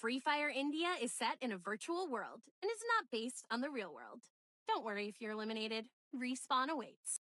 Free Fire India is set in a virtual world and is not based on the real world. Don't worry if you're eliminated. Respawn awaits.